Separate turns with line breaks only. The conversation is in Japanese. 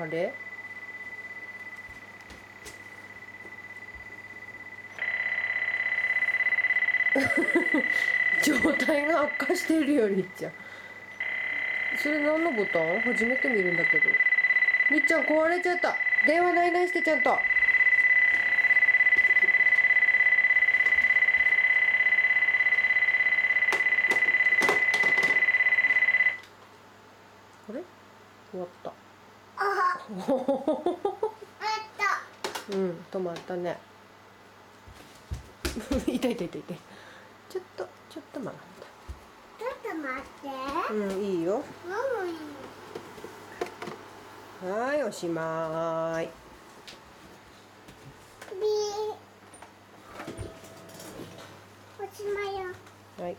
あれ？状態が悪化してるよりっちゃ。んそれ何のボタン？初めて見るんだけど。りっちゃん壊れちゃった。電話ないないしてちゃんと。あれ？終わったうん、止まったね。痛い痛い痛い痛い。ちょっと、ちょっと曲がった。
ちょっと待って。
うん、いいよ。
いい
はい、おしまーい。ビー。おしまいよ。はい。